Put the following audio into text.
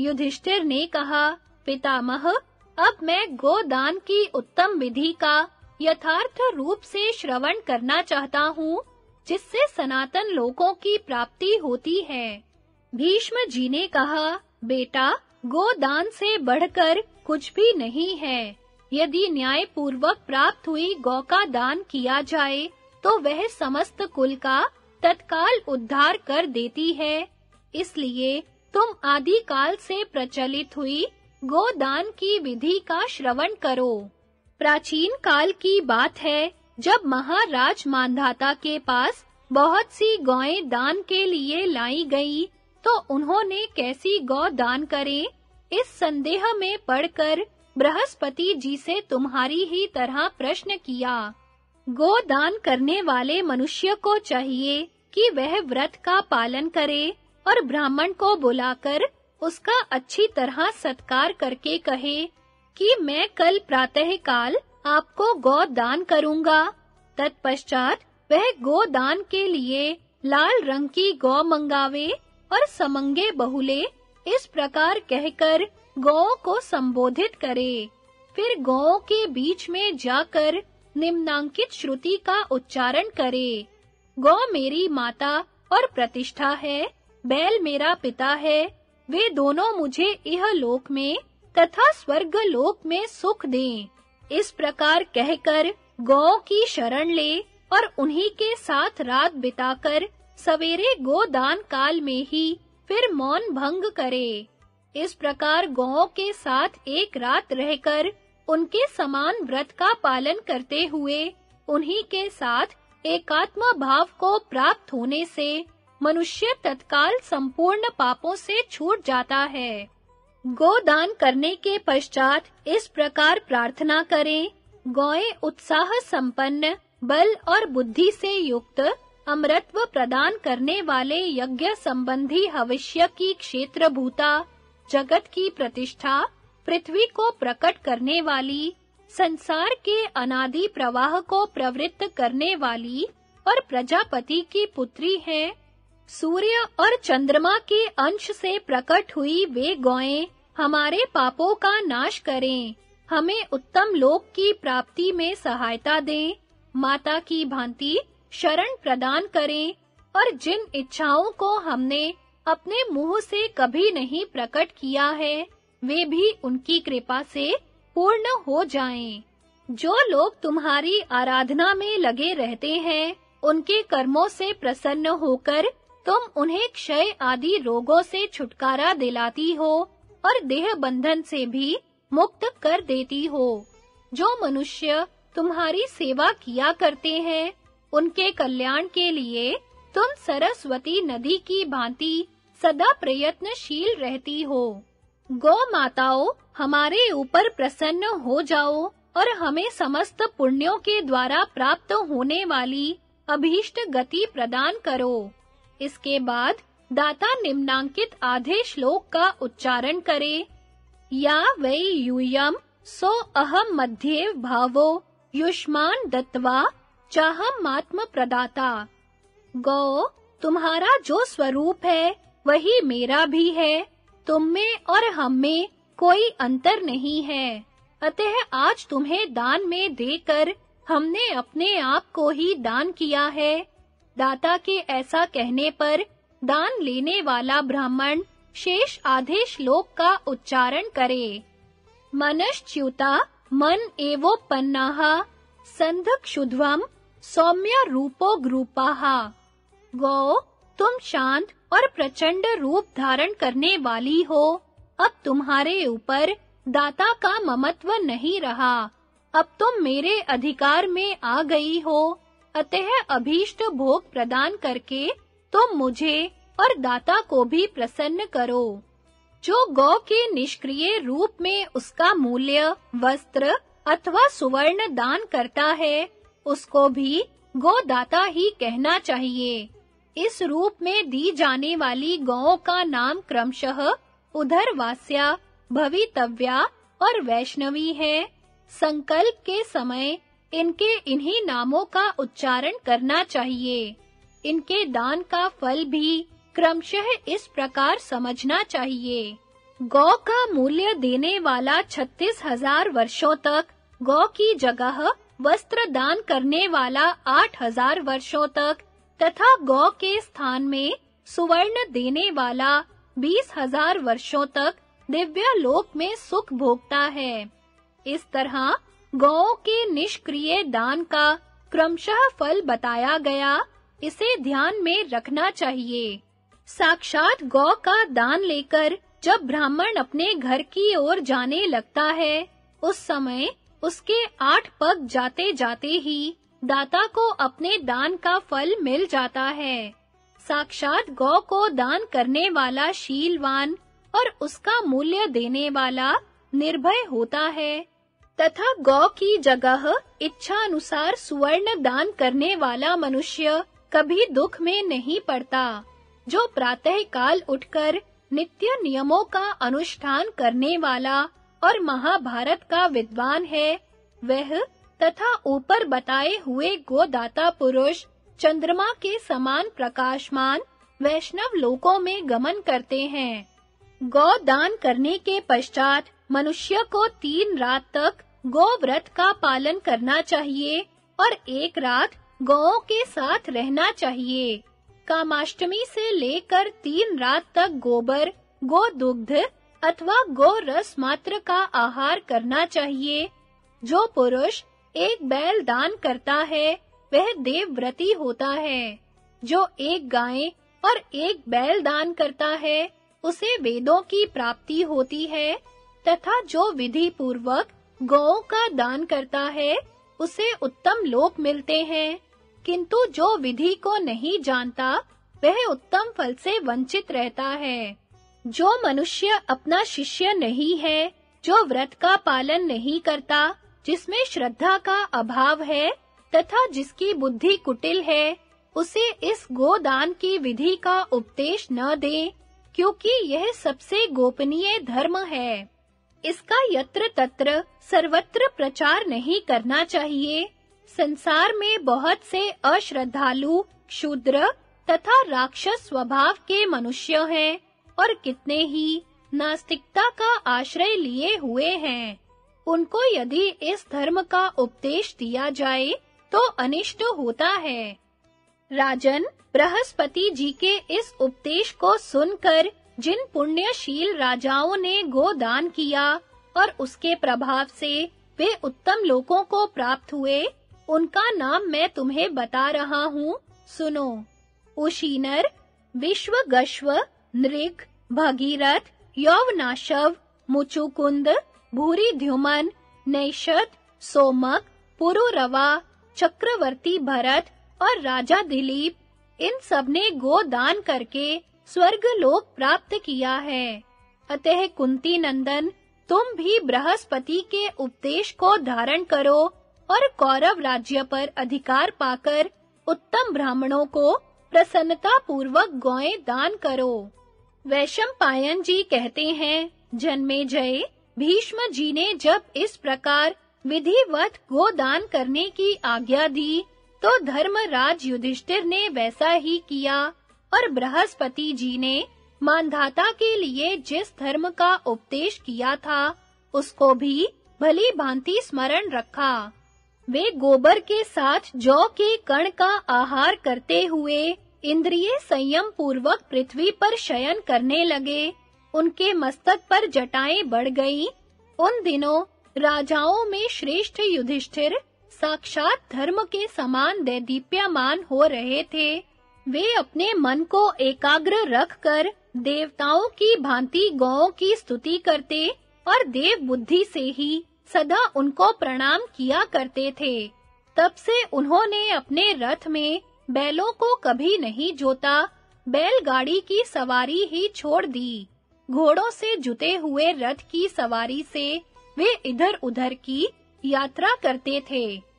युधिष्ठिर ने कहा, पितामह, अब मैं गोदान की उत्तम विधि का यथार्थ रूप से श्रवण करना चाहता हूँ, जिससे सनातन लोकों की प्राप्ति होती है। भीष्म जी ने कहा, बेटा, गोदान से बढ़कर कुछ भी नहीं है। यदि न्याय पूर्वक प्राप्त हुई गौ का दान किया जाए तो वह समस्त कुल का तत्काल उद्धार कर देती है। इसलिए तुम आदि काल से प्रचलित हुई गोदान की विधि का श्रवण करो। प्राचीन काल की बात है, जब महाराज मानधाता के पास बहुत सी गौएँ दान के लिए लाई गई तो उन्होंने कैसी गौ दान करें? इस संदेह में पड़कर बृहस्पति जी से तुम्हारी ही तरह प्रश्न किया। गोदान करने वाले मनुष्य को चाहिए कि वह व्रत का पालन करे। और ब्राह्मण को बुलाकर उसका अच्छी तरह सत्कार करके कहे कि मैं कल प्रातः काल आपको गौ दान करूँगा। तत्पश्चात वह गौ दान के लिए लाल रंग की गौ मंगावे और समंगे बहुले इस प्रकार कहकर गौ को संबोधित करे। फिर गौ के बीच में जाकर निम्नांकित श्रुति का उच्चारण करे। गौ मेरी माता और प्रतिष्ठा है बैल मेरा पिता है, वे दोनों मुझे यह लोक में तथा स्वर्ग लोक में सुख दें। इस प्रकार कहकर गौ की शरण ले और उन्हीं के साथ रात बिताकर सवेरे गोदान काल में ही फिर मौन भंग करे। इस प्रकार गौ के साथ एक रात रहकर उनके समान व्रत का पालन करते हुए उन्हीं के साथ एकात्म भाव को प्राप्त होने से मनुष्य तत्काल संपूर्ण पापों से छूट जाता है। गोदान करने के पश्चात इस प्रकार प्रार्थना करें, गौएँ उत्साह संपन्न, बल और बुद्धि से युक्त अमृतत्व प्रदान करने वाले यज्ञ संबंधी भविष्य की क्षेत्र भूता जगत की प्रतिष्ठा, पृथ्वी को प्रकट करने वाली, संसार के अनादि प्रवाह को प्रवृत्त करने वाली और प्रजापति की पुत्री है। सूर्य और चंद्रमा के अंश से प्रकट हुई वे गौएँ हमारे पापों का नाश करें। हमें उत्तम लोक की प्राप्ति में सहायता दें। माता की भांति शरण प्रदान करें और जिन इच्छाओं को हमने अपने मुँह से कभी नहीं प्रकट किया है, वे भी उनकी कृपा से पूर्ण हो जाएँ। जो लोग तुम्हारी आराधना में लगे रहते हैं, उनके कर्मों से प्रसन्न होकर तुम उन्हें क्षय आदि रोगों से छुटकारा दिलाती हो और देह बंधन से भी मुक्त कर देती हो। जो मनुष्य तुम्हारी सेवा किया करते हैं, उनके कल्याण के लिए तुम सरस्वती नदी की भांति सदा प्रयत्नशील रहती हो। गौ माताओं, हमारे ऊपर प्रसन्न हो जाओ और हमें समस्त पुण्यों के द्वारा प्राप्त होने वाली अभीष्ट गति प्रदान करो। इसके बाद दाता निम्नांकित आधे श्लोक का उच्चारण करे। या वै यूयम सो अहम मध्ये भावो युष्मान दत्वा चाहम आत्म प्रदाता। गौ, तुम्हारा जो स्वरूप है, वही मेरा भी है। तुम में और हम में कोई अंतर नहीं है। अतः आज तुम्हें दान में देकर हमने अपने आप को ही दान किया है। दाता के ऐसा कहने पर दान लेने वाला ब्राह्मण शेष आधे श्लोक का उच्चारण करे। मनश्च्युता मन एवोपन्नाः संधक्षुध्वम सौम्य रूपो ग्रूपाः गौ, तुम शांत और प्रचंड रूप धारण करने वाली हो। अब तुम्हारे ऊपर दाता का ममत्व नहीं रहा। अब तुम मेरे अधिकार में आ गई हो। अतः अभीष्ट भोग प्रदान करके तुम मुझे और दाता को भी प्रसन्न करो। जो गौ के निष्क्रिय रूप में उसका मूल्य, वस्त्र अथवा सुवर्ण दान करता है, उसको भी गोदाता ही कहना चाहिए। इस रूप में दी जाने वाली गौओं का नाम क्रमशः उधरवास्या, भवितव्या और वैष्णवी है। संकल्प के समय इनके इन्हीं नामों का उच्चारण करना चाहिए। इनके दान का फल भी क्रमशः इस प्रकार समझना चाहिए। गौ का मूल्य देने वाला छत्तीस हज़ार वर्षों तक, गौ की जगह वस्त्र दान करने वाला आठ हज़ार वर्षों तक, तथा गौ के स्थान में सुवर्ण देने वाला बीस हज़ार वर्षों तक दिव्य लोक में सुख भोगता है। इस तरह गौ के निष्क्रिय दान का क्रमशः फल बताया गया। इसे ध्यान में रखना चाहिए। साक्षात गौ का दान लेकर जब ब्राह्मण अपने घर की ओर जाने लगता है, उस समय उसके आठ पग जाते-जाते ही दाता को अपने दान का फल मिल जाता है। साक्षात गौ को दान करने वाला शीलवान और उसका मूल्य देने वाला निर्भय होता है। तथा गौ की जगह इच्छा अनुसार सुवर्ण दान करने वाला मनुष्य कभी दुख में नहीं पड़ता, जो प्रातः काल उठकर नित्य नियमों का अनुष्ठान करने वाला और महाभारत का विद्वान है, वह तथा ऊपर बताए हुए गोदाता पुरुष चंद्रमा के समान प्रकाशमान वैष्णव लोकों में गमन करते हैं। गौ दान करने के पश्चात मनुष्य को तीन रात तक गौ व्रत का पालन करना चाहिए और एक रात गौओं के साथ रहना चाहिए। कामाष्टमी से लेकर तीन रात तक गोबर गो दुग्ध अथवा गो रस मात्र का आहार करना चाहिए। जो पुरुष एक बैल दान करता है, वह देवव्रती होता है। जो एक गाय और एक बैल दान करता है, उसे वेदों की प्राप्ति होती है तथा जो विधि पूर्वक गौ का दान करता है, उसे उत्तम लोक मिलते हैं। किंतु जो विधि को नहीं जानता, वह उत्तम फल से वंचित रहता है। जो मनुष्य अपना शिष्य नहीं है, जो व्रत का पालन नहीं करता, जिसमें श्रद्धा का अभाव है, तथा जिसकी बुद्धि कुटिल है, उसे इस गोदान की विधि का उपदेश न दे, क्योंकि यह सबसे गोपनीय धर्म है। इसका यत्र तत्र सर्वत्र प्रचार नहीं करना चाहिए। संसार में बहुत से अश्रद्धालु, क्षुद्र तथा राक्षस स्वभाव के मनुष्य हैं और कितने ही नास्तिकता का आश्रय लिए हुए हैं। उनको यदि इस धर्म का उपदेश दिया जाए तो अनिष्ट होता है। राजन बृहस्पति जी के इस उपदेश को सुनकर जिन पुण्यशील राजाओं ने गोदान किया और उसके प्रभाव से वे उत्तम लोकों को प्राप्त हुए, उनका नाम मैं तुम्हें बता रहा हूँ, सुनो। उशीनर, विश्वगश्व, नृग, भगीरथ, यौवनाशव, मुचुकुंद, भूरी ध्युमन नैशत सोमक, पुरुरवा, चक्रवर्ती भरत और राजा दिलीप, इन सबने गोदान करके स्वर्ग लोक प्राप्त किया है। अतः कुंती नंदन, तुम भी बृहस्पति के उपदेश को धारण करो और कौरव राज्य पर अधिकार पाकर उत्तम ब्राह्मणों को प्रसन्नता पूर्वक गौएँ दान करो। वैशम पायन जी कहते हैं, जन्मे जय भीष्म जी ने जब इस प्रकार विधिवत गोदान करने की आज्ञा दी तो धर्मराज युधिष्ठिर ने वैसा ही किया। और बृहस्पति जी ने मानधाता के लिए जिस धर्म का उपदेश किया था, उसको भी भली भांति स्मरण रखा। वे गोबर के साथ जौ के कण का आहार करते हुए इंद्रिय संयम पूर्वक पृथ्वी पर शयन करने लगे। उनके मस्तक पर जटाएँ बढ़ गईं। उन दिनों राजाओं में श्रेष्ठ युधिष्ठिर साक्षात धर्म के समान दैदीप्यमान हो रहे थे। वे अपने मन को एकाग्र रखकर देवताओं की भांति गौओं की स्तुति करते और देव बुद्धि से ही सदा उनको प्रणाम किया करते थे। तब से उन्होंने अपने रथ में बैलों को कभी नहीं जोता, बैलगाड़ी की सवारी ही छोड़ दी। घोड़ों से जुते हुए रथ की सवारी से वे इधर-उधर की यात्रा करते थे।